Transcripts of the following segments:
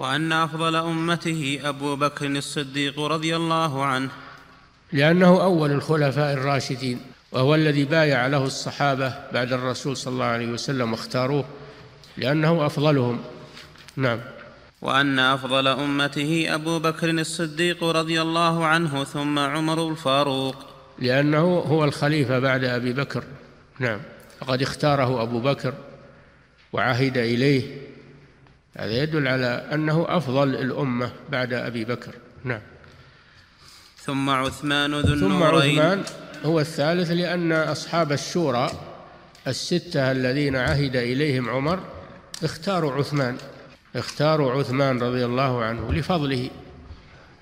وأن أفضل أمته أبو بكر الصديق رضي الله عنه. لأنه أول الخلفاء الراشدين وهو الذي بايع له الصحابة بعد الرسول صلى الله عليه وسلم واختاروه لأنه أفضلهم. نعم. وأن أفضل أمته أبو بكر الصديق رضي الله عنه ثم عمر الفاروق. لأنه هو الخليفة بعد أبي بكر. نعم. فقد اختاره أبو بكر وعهد إليه هذا يدل على أنه أفضل الأمة بعد أبي بكر. نعم. ثم عثمان ذو ثم النورين. عثمان هو الثالث لأن أصحاب الشورى الستة الذين عهد إليهم عمر اختاروا عثمان اختاروا عثمان رضي الله عنه لفضله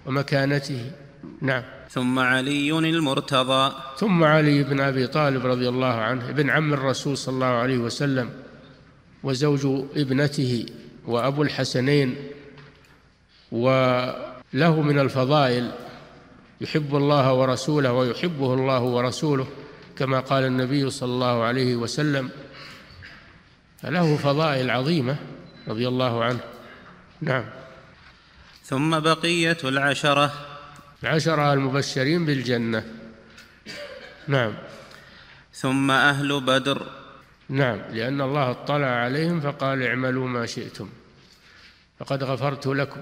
ومكانته. نعم. ثم علي المرتضى. ثم علي بن أبي طالب رضي الله عنه ابن عم الرسول صلى الله عليه وسلم وزوج ابنته. وأبو الحسنين وله من الفضائل يحب الله ورسوله ويحبه الله ورسوله كما قال النبي صلى الله عليه وسلم فله فضائل عظيمة رضي الله عنه. نعم. ثم بقية العشرة. العشرة المبشرين بالجنة. نعم. ثم أهل بدر. نعم لأن الله اطلع عليهم فقال اعملوا ما شئتم. فقد غفرت لكم.